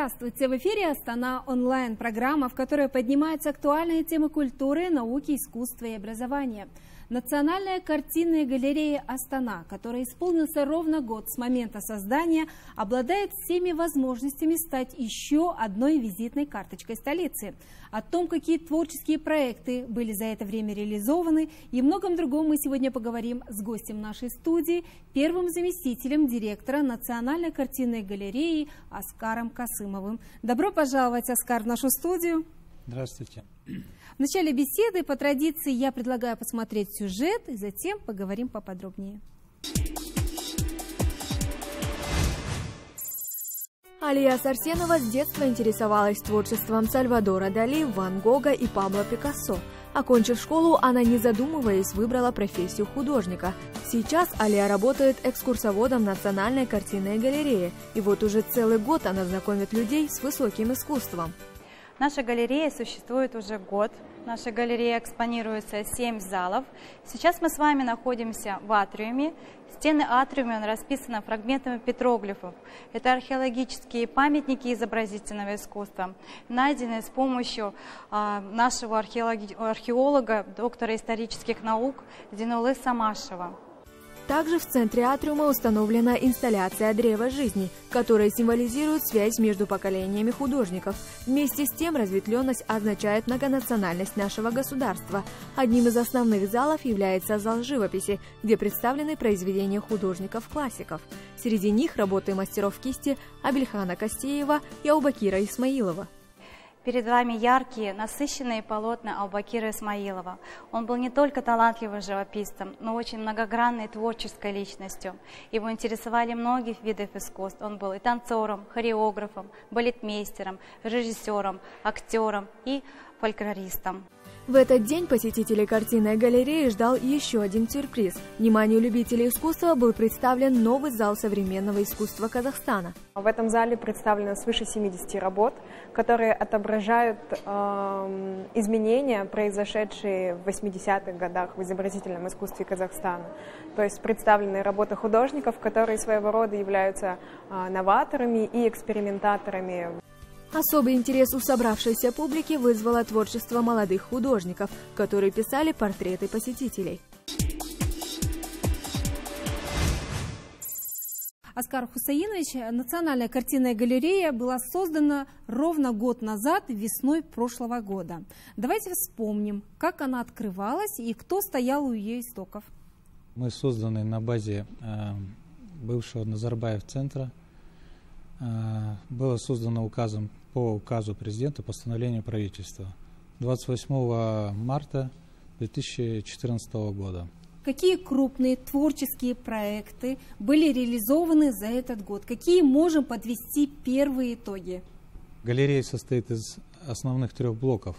Здравствуйте! В эфире «Астана онлайн» – программа, в которой поднимаются актуальные темы культуры, науки, искусства и образования – Национальная картинная галерея «Астана», которая исполнился ровно год с момента создания, обладает всеми возможностями стать еще одной визитной карточкой столицы. О том, какие творческие проекты были за это время реализованы и многом другом мы сегодня поговорим с гостем нашей студии, первым заместителем директора Национальной картинной галереи Оскаром Касымовым. Добро пожаловать, Оскар, в нашу студию. Здравствуйте. В начале беседы по традиции я предлагаю посмотреть сюжет и затем поговорим поподробнее. Алия Сарсенова с детства интересовалась творчеством Сальвадора Дали, Ван Гога и Пабло Пикассо. Окончив школу, она, не задумываясь, выбрала профессию художника. Сейчас Алия работает экскурсоводом Национальной картинной галереи, и вот уже целый год она знакомит людей с высоким искусством. Наша галерея существует уже год. Наша галерея экспонируется 7 залов. Сейчас мы с вами находимся в атриуме. Стены атриума расписаны фрагментами петроглифов. Это археологические памятники изобразительного искусства, найденные с помощью а, нашего археолога, доктора исторических наук Зинулы Самашева. Также в центре атриума установлена инсталляция «Древо жизни», которая символизирует связь между поколениями художников. Вместе с тем разветвленность означает многонациональность нашего государства. Одним из основных залов является зал живописи, где представлены произведения художников-классиков. Среди них работы мастеров кисти Абельхана Костеева и Аубакира Исмаилова. Перед вами яркие, насыщенные полотна Албакира Исмаилова. Он был не только талантливым живописцем, но очень многогранной творческой личностью. Его интересовали многие виды искусств. Он был и танцором, хореографом, балетмейстером, режиссером, актером и фольклористом. В этот день посетителей картинной галереи ждал еще один сюрприз. Вниманию любителей искусства был представлен новый зал современного искусства Казахстана. В этом зале представлено свыше 70 работ, которые отображают э, изменения, произошедшие в 80-х годах в изобразительном искусстве Казахстана. То есть представлены работы художников, которые своего рода являются э, новаторами и экспериментаторами. Особый интерес у собравшейся публики вызвало творчество молодых художников, которые писали портреты посетителей. Оскар Хусаинович, Национальная картинная галерея была создана ровно год назад, весной прошлого года. Давайте вспомним, как она открывалась и кто стоял у ее истоков. Мы созданы на базе э, бывшего Назарбаев центра. Э, было создано указом по указу президента постановлению правительства 28 марта 2014 года. Какие крупные творческие проекты были реализованы за этот год? Какие можем подвести первые итоги? Галерея состоит из основных трех блоков.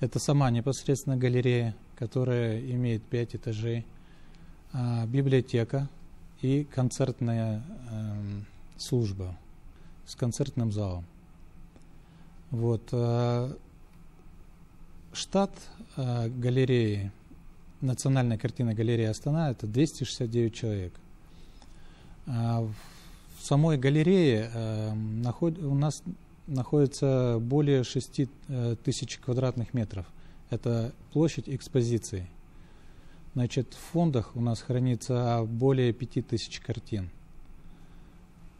Это сама непосредственно галерея, которая имеет пять этажей, а, библиотека и концертная э, служба с концертным залом. Вот. Э, штат э, галереи, Национальной картинной галереи Астана, это 269 человек. А в самой галерее э, у нас находится более 6 тысяч квадратных метров. Это площадь экспозиции. Значит, в фондах у нас хранится более 5 тысяч картин.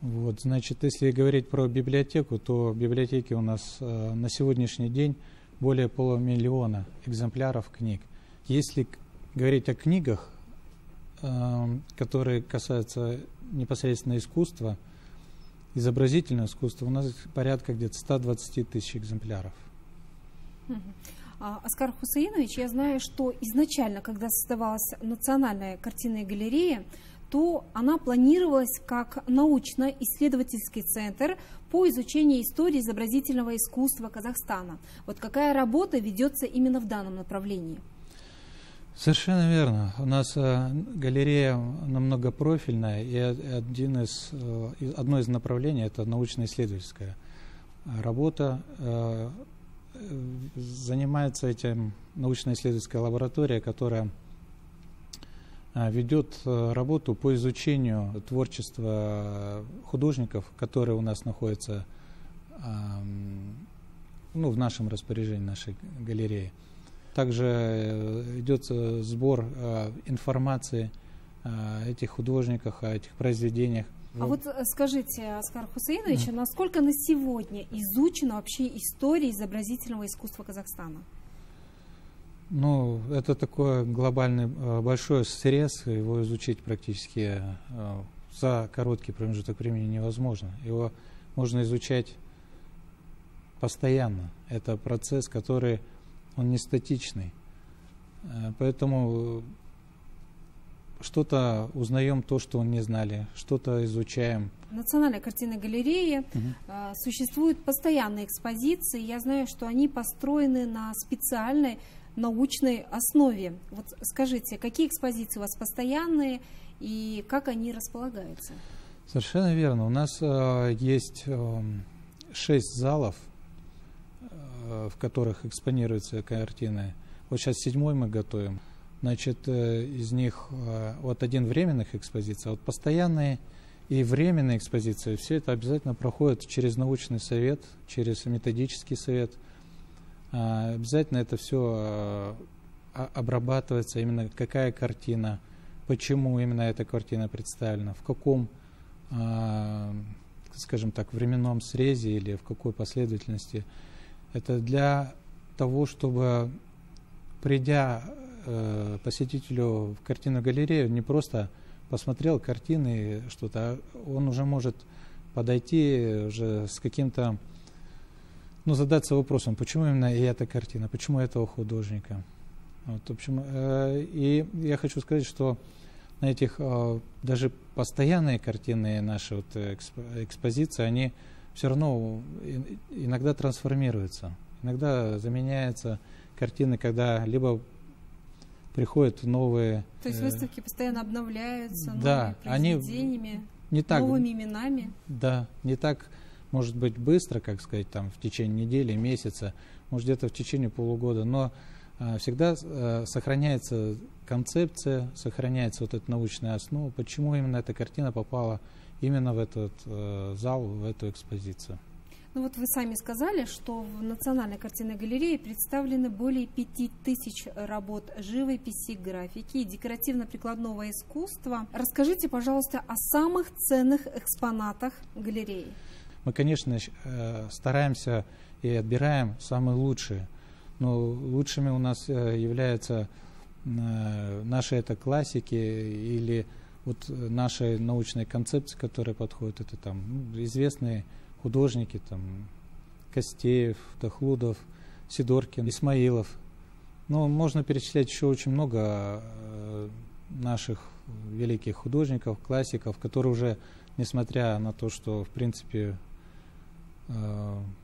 Вот, значит, если говорить про библиотеку, то в библиотеке у нас э, на сегодняшний день более полумиллиона экземпляров книг. Если говорить о книгах, э, которые касаются непосредственно искусства, изобразительного искусства, у нас порядка где-то 120 тысяч экземпляров. А, Оскар Хусаинович, я знаю, что изначально, когда создавалась Национальная картинная галерея, то она планировалась как научно-исследовательский центр по изучению истории изобразительного искусства Казахстана. Вот какая работа ведется именно в данном направлении? Совершенно верно. У нас э, галерея намного профильная, и один из, э, одно из направлений – это научно-исследовательская работа. Э, занимается этим научно-исследовательская лаборатория, которая ведет э, работу по изучению творчества художников, которые у нас находятся ну, в нашем распоряжении нашей галереи. Также э, идет сбор информации о этих художниках, о этих произведениях. А вот э, скажите, Оскар Хусейнович, mm. насколько на сегодня изучена вообще история изобразительного искусства Казахстана? Ну, это такой глобальный большой срез, его изучить практически за короткий промежуток времени невозможно. Его можно изучать постоянно. Это процесс, который он не статичный. Э, поэтому что-то узнаем то, что не знали, что-то изучаем. В Национальной картинной галерее угу. существуют постоянные экспозиции. Я знаю, что они построены на специальной научной основе. Вот скажите, какие экспозиции у вас постоянные и как они располагаются? Совершенно верно. У нас э, есть э, шесть залов, э, в которых экспонируются картины. Вот сейчас седьмой мы готовим. Значит, э, из них э, вот один временных экспозиций, а вот постоянные и временные экспозиции, все это обязательно проходит через научный совет, через методический совет. Э, обязательно это все э, обрабатывается, именно какая картина, почему именно эта картина представлена, в каком, э, скажем так, временном срезе или в какой последовательности. Это для того, чтобы, придя э, посетителю в картинную галерею, не просто посмотрел картины, что-то, а он уже может подойти уже с каким-то, ну, задаться вопросом, почему именно эта картина, почему этого художника. Вот, в общем, э, и я хочу сказать, что на этих а, даже постоянные картины наши вот экспозиции, они все равно иногда трансформируются. Иногда заменяются картины, когда либо приходят новые... То есть э, выставки постоянно обновляются да, новыми произведениями, они не так, новыми именами? Да, не так, может быть, быстро, как сказать, там в течение недели, месяца, может где-то в течение полугода, но а, всегда а, сохраняется концепция, сохраняется вот эта научная основа, почему именно эта картина попала именно в этот э, зал, в эту экспозицию. Ну вот вы сами сказали, что в Национальной картинной галерее представлены более пяти тысяч работ живописи, графики и декоративно-прикладного искусства. Расскажите, пожалуйста, о самых ценных экспонатах галереи. Мы, конечно, стараемся и отбираем самые лучшие – но лучшими у нас э, являются э, наши это классики или вот наши научные концепции, которые подходят, это там ну, известные художники, там Костеев, Тахлудов, Сидоркин, Исмаилов. Но можно перечислять еще очень много э, наших великих художников, классиков, которые уже, несмотря на то, что в принципе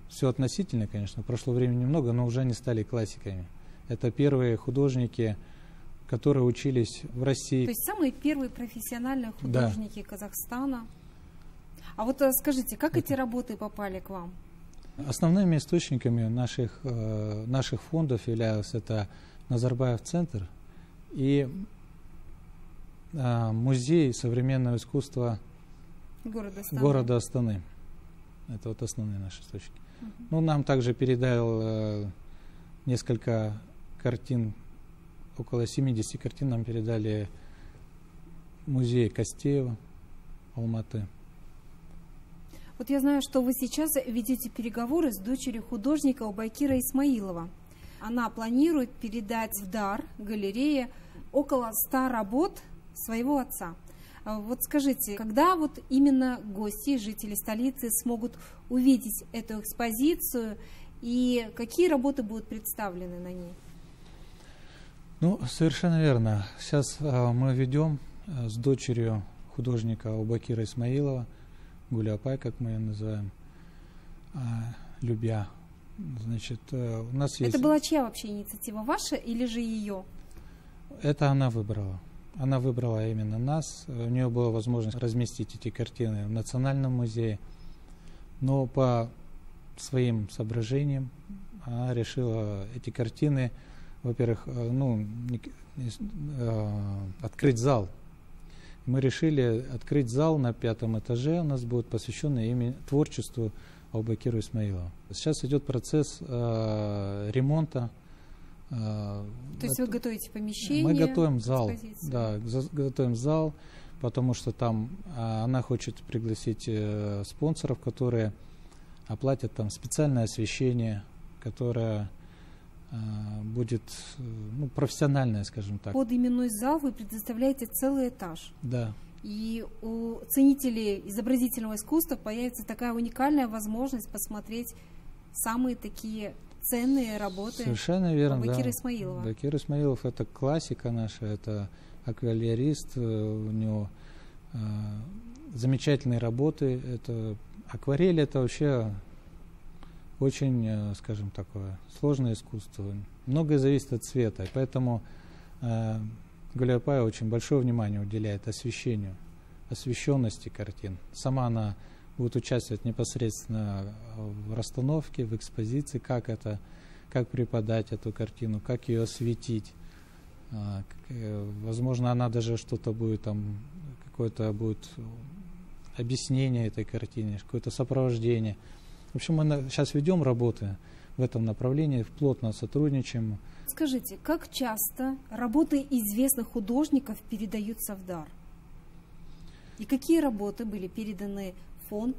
все относительно, конечно, прошло времени немного, но уже они стали классиками. Это первые художники, которые учились в России. То есть самые первые профессиональные художники да. Казахстана. А вот э, скажите, как эти работы попали к вам? Основными источниками наших, э, наших фондов являлся это Назарбаев центр и э, музей современного искусства города Астаны. города Астаны. Это вот основные наши источники. Ну, нам также передал э, несколько картин, около 70 картин нам передали музей Костеева, Алматы. Вот я знаю, что вы сейчас ведете переговоры с дочерью художника Убайкира Исмаилова. Она планирует передать в дар галерее около 100 работ своего отца. А вот скажите, когда вот именно гости, жители столицы смогут увидеть эту экспозицию и какие работы будут представлены на ней? Ну, совершенно верно. Сейчас э, мы ведем э, с дочерью художника Убакира Исмаилова, Гуляпай, как мы ее называем, Любя. Значит, э, у нас есть... Это была чья вообще инициатива, ваша или же ее? Это она выбрала. Она выбрала именно нас. У нее была возможность разместить эти картины в Национальном музее. Но по своим соображениям она решила эти картины, во-первых, э, ну, э, открыть зал. Мы решили открыть зал на пятом этаже. У нас будет посвященный именно творчеству Албакиру Исмаилову. Сейчас идет процесс э, ремонта. Э, То есть вы готовите помещение? Мы готовим зал. Да, готовим зал, потому что там э, она хочет пригласить э, спонсоров, которые оплатят там специальное освещение, которое будет ну, профессиональное, скажем так. Под именной зал вы предоставляете целый этаж. Да. И у ценителей изобразительного искусства появится такая уникальная возможность посмотреть самые такие ценные работы Совершенно верно, Бакира да. Исмаилова. Бакир Исмаилов это классика наша, это аквалерист, э, у него э, замечательные работы, это акварель это вообще очень, э, скажем такое, сложное искусство. Многое зависит от цвета, поэтому э, Галиапая очень большое внимание уделяет освещению, освещенности картин. Сама она будет участвовать непосредственно в расстановке, в экспозиции, как это, как преподать эту картину, как ее осветить. А, э, возможно, она даже что-то будет там, какое-то будет объяснение этой картине, какое-то сопровождение. В общем, мы сейчас ведем работы в этом направлении, плотно сотрудничаем. Скажите, как часто работы известных художников передаются в дар? И какие работы были переданы фонд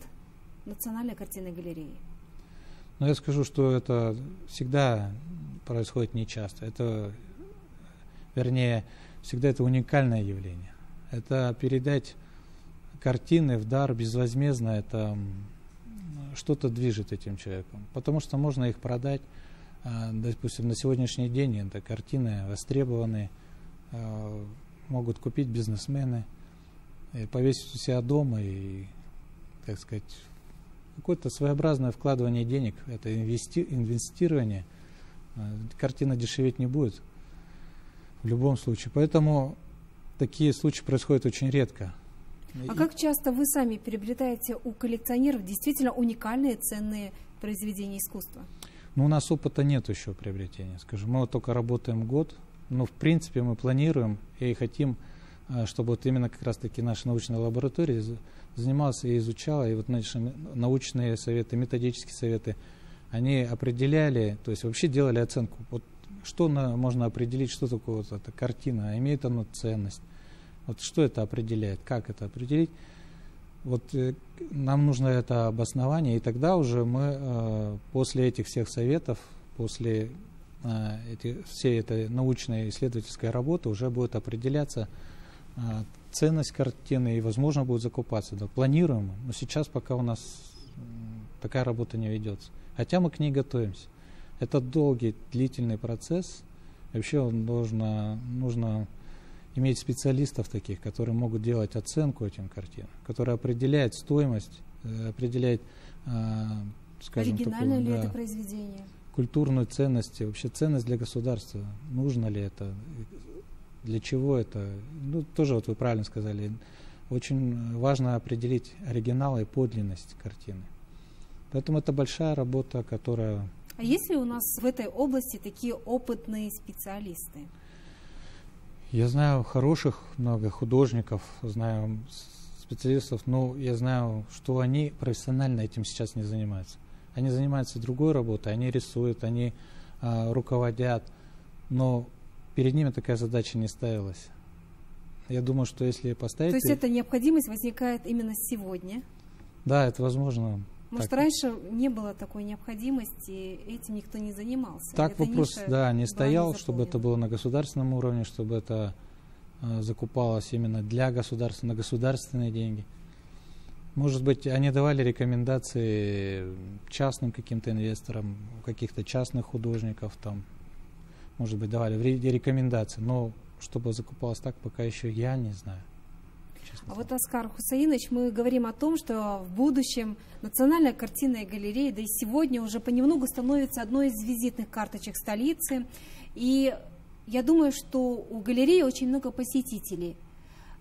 Национальной картинной галереи? Ну, я скажу, что это всегда происходит нечасто. Это, вернее, всегда это уникальное явление. Это передать картины в дар безвозмездно, это что-то движет этим человеком. Потому что можно их продать, а, допустим, на сегодняшний день это картины востребованные, а, могут купить бизнесмены, повесить у себя дома и, так сказать, какое-то своеобразное вкладывание денег, это инвести, инвестирование, а, картина дешеветь не будет в любом случае. Поэтому такие случаи происходят очень редко. А и... как часто вы сами приобретаете у коллекционеров действительно уникальные ценные произведения искусства? Ну, у нас опыта нет еще приобретения, скажем. Мы вот только работаем год, но в принципе мы планируем и хотим, чтобы вот именно как раз-таки наша научная лаборатория занималась и изучала, и вот наши научные советы, методические советы, они определяли, то есть вообще делали оценку, вот что на, можно определить, что такое вот эта картина, имеет она ценность, вот что это определяет, как это определить. Вот э, нам нужно это обоснование, и тогда уже мы э, после этих всех советов, после э, эти, всей этой научной исследовательской работы уже будет определяться ценность картины и, возможно, будет закупаться. Да, планируем, но сейчас пока у нас такая работа не ведется. Хотя мы к ней готовимся. Это долгий, длительный процесс. Вообще нужно, нужно иметь специалистов таких, которые могут делать оценку этим картинам, которые определяют стоимость, э, определяют, а, скажем, Оригинальное такую, ли да, это произведение? культурную ценность, вообще ценность для государства, нужно ли это, для чего это, ну, тоже вот вы правильно сказали, очень важно определить оригинал и подлинность картины. Поэтому это большая работа, которая... А есть ли у нас в этой области такие опытные специалисты? Я знаю хороших много художников, знаю специалистов, но я знаю, что они профессионально этим сейчас не занимаются. Они занимаются другой работой, они рисуют, они э, руководят, но перед ними такая задача не ставилась. Я думаю, что если поставить... То есть эта необходимость возникает именно сегодня? Да, это возможно. Может, так. раньше не было такой необходимости, этим никто не занимался. Так Эта вопрос, да, не стоял, не чтобы это было на государственном уровне, чтобы это э, закупалось именно для государства, на государственные деньги. Может быть, они давали рекомендации частным каким-то инвесторам, каких-то частных художников, там, может быть, давали рекомендации, но чтобы закупалось так, пока еще я не знаю. А вот, Оскар Хусаинович, мы говорим о том, что в будущем Национальная картинная галерея, да и сегодня уже понемногу становится одной из визитных карточек столицы. И я думаю, что у галереи очень много посетителей.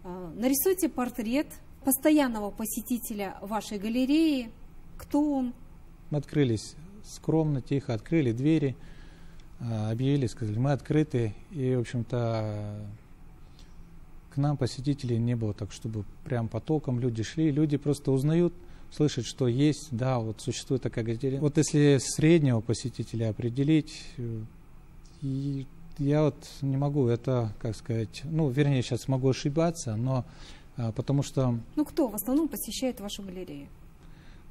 А, нарисуйте портрет постоянного посетителя вашей галереи. Кто он? Мы открылись скромно, тихо, открыли двери, объявили, сказали, мы открыты. И, в общем-то, к нам посетителей не было так, чтобы прям потоком люди шли. Люди просто узнают слышать, что есть, да, вот существует такая галерея. Вот если среднего посетителя определить, и я вот не могу это, как сказать, ну, вернее, сейчас могу ошибаться, но а, потому что... Ну, кто в основном посещает вашу галерею?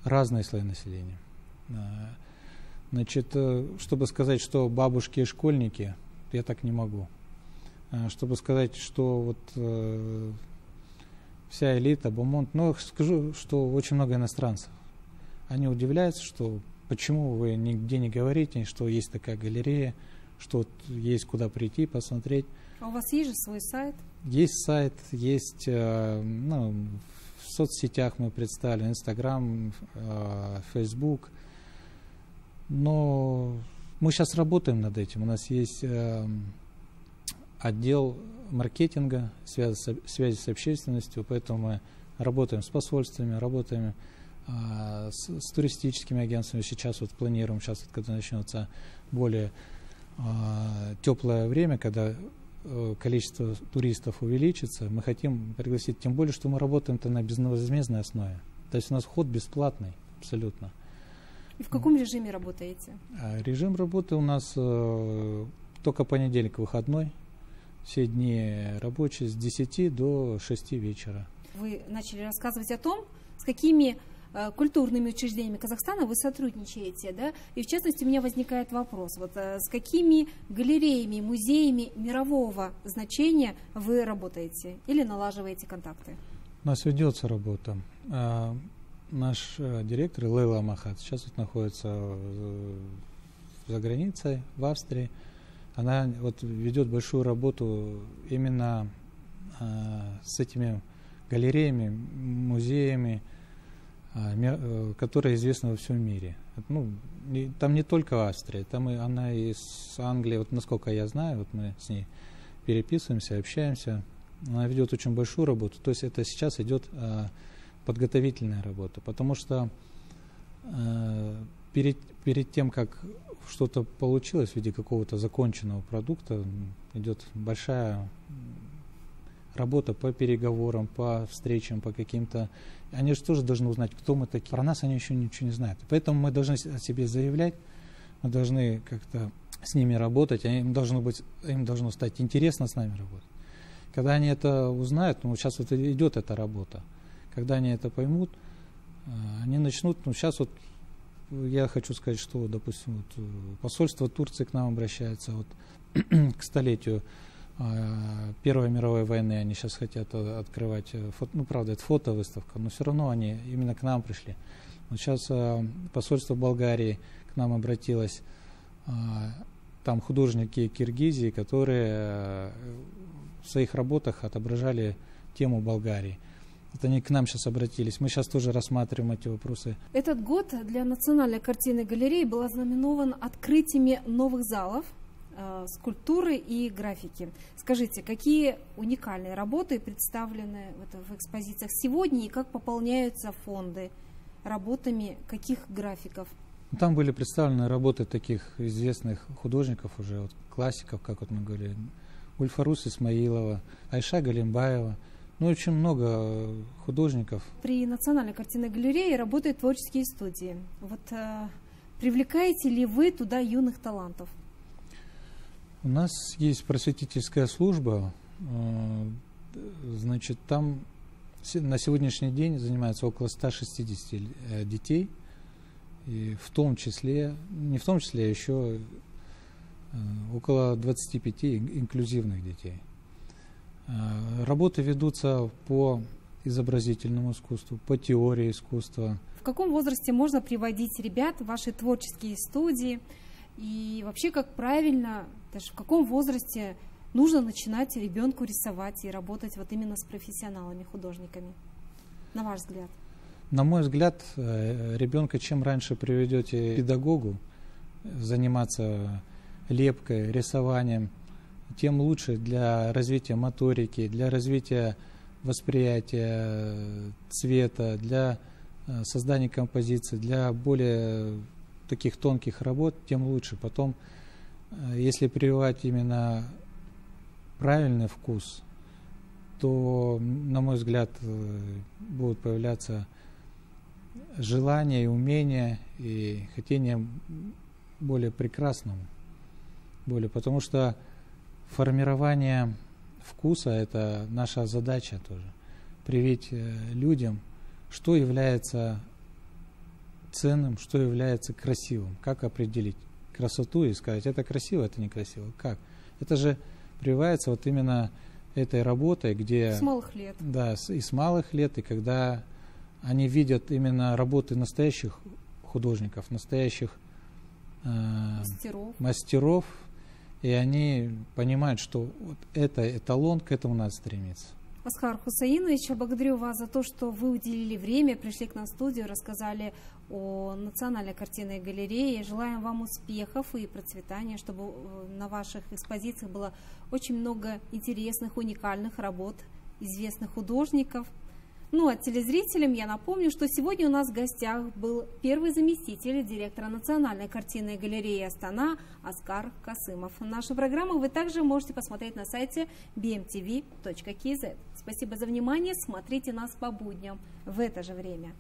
Разные слои населения. Значит, э, чтобы сказать, что бабушки и школьники, я так не могу. А, чтобы сказать, что вот э, вся элита, Бумонт, но скажу, что очень много иностранцев. Они удивляются, что почему вы нигде не говорите, что есть такая галерея, что есть куда прийти, посмотреть. А у вас есть же свой сайт? Есть сайт, есть э, ну, в соцсетях мы представили, Инстаграм, Фейсбук. Но мы сейчас работаем над этим. У нас есть э, отдел маркетинга, связи связи с общественностью, поэтому мы работаем с посольствами, работаем а, с, с туристическими агентствами. Сейчас вот планируем, сейчас вот, когда начнется более а, теплое время, когда а, количество туристов увеличится, мы хотим пригласить, тем более, что мы работаем-то на безвозмездной основе. То есть у нас вход бесплатный абсолютно. И в каком режиме работаете? А, режим работы у нас э, только понедельник выходной, все дни рабочие с 10 до 6 вечера. Вы начали рассказывать о том, с какими э, культурными учреждениями Казахстана вы сотрудничаете, да? И в частности у меня возникает вопрос, вот э, с какими галереями, музеями мирового значения вы работаете или налаживаете контакты? У нас ведется работа. Наш э, директор Лейла Махат сейчас вот находится за границей, в Австрии она вот ведет большую работу именно э, с этими галереями, музеями, э, которые известны во всем мире. Ну, там не только Австрия, там и она из Англии, вот насколько я знаю, вот мы с ней переписываемся, общаемся. Она ведет очень большую работу. То есть это сейчас идет э, подготовительная работа, потому что э, перед, перед тем, как что-то получилось в виде какого-то законченного продукта, идет большая работа по переговорам, по встречам, по каким-то... Они же тоже должны узнать, кто мы такие. Про нас они еще ничего не знают. Поэтому мы должны о себе заявлять, мы должны как-то с ними работать, им должно, быть, им должно стать интересно с нами работать. Когда они это узнают, ну сейчас вот идет эта работа, когда они это поймут, э, они начнут, ну сейчас вот я хочу сказать, что, допустим, вот, э, посольство Турции к нам обращается вот, к столетию э, Первой мировой войны. Они сейчас хотят открывать, фото, ну, правда, это фотовыставка, но все равно они именно к нам пришли. Вот сейчас посольство Болгарии к нам обратилось. Там художники Киргизии, которые в своих работах отображали тему Болгарии. Вот они к нам сейчас обратились. Мы сейчас тоже рассматриваем эти вопросы. Этот год для Национальной картинной галереи был ознаменован открытиями новых залов, э, скульптуры и графики. Скажите, какие уникальные работы представлены в, в экспозициях сегодня и как пополняются фонды работами каких графиков? Там были представлены работы таких известных художников уже, вот, классиков, как вот мы говорили, Ульфарус Исмаилова, Айша Галимбаева – ну, очень много художников. При Национальной картинной галерее работают творческие студии. Вот э, привлекаете ли вы туда юных талантов? У нас есть просветительская служба. Э, значит, там на сегодняшний день занимается около 160 э, детей. И в том числе, не в том числе, а еще э, около 25 инклюзивных детей. Э, работы ведутся по изобразительному искусству, по теории искусства. В каком возрасте можно приводить ребят в ваши творческие студии? И вообще, как правильно, даже в каком возрасте нужно начинать ребенку рисовать и работать вот именно с профессионалами, художниками, на ваш взгляд? На мой взгляд, э, ребенка чем раньше приведете к педагогу, заниматься лепкой, рисованием – тем лучше для развития моторики, для развития восприятия цвета, для э, создания композиции, для более таких тонких работ, тем лучше. Потом, э, если прививать именно правильный вкус, то, на мой взгляд, э, будут появляться желание и умение и хотение более прекрасному, более, потому что формирование вкуса – это наша задача тоже. Привить э, людям, что является ценным, что является красивым, как определить красоту и сказать, это красиво, это некрасиво. Как? Это же прививается вот именно этой работой, где... С малых лет. Да, и с малых лет, и когда они видят именно работы настоящих художников, настоящих э, мастеров. мастеров, и они понимают, что вот это эталон, к этому надо стремиться. Оскар Хусаинович, благодарю вас за то, что вы уделили время, пришли к нам в студию, рассказали о Национальной картинной галерее. Желаем вам успехов и процветания, чтобы э, на ваших экспозициях было очень много интересных, уникальных работ известных художников. Ну а телезрителям я напомню, что сегодня у нас в гостях был первый заместитель директора Национальной картинной галереи Астана Оскар Касымов. Нашу программу вы также можете посмотреть на сайте bmtv.kz. Спасибо за внимание, смотрите нас по будням в это же время.